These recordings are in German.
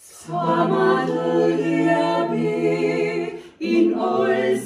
Sama tu in all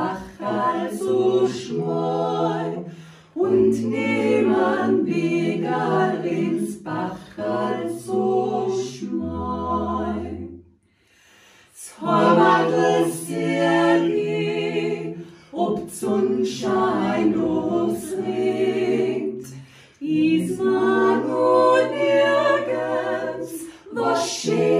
Bachal zu Schmor und nehmen Begal ins Bachal zu Schmor. Zhomadl Sergi, ob Sonnenschein aufs Ringt, ist man nur nirgends, was schön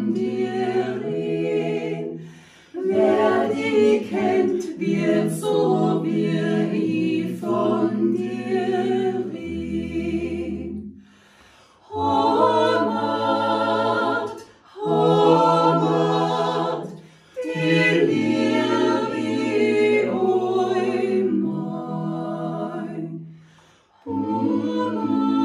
Música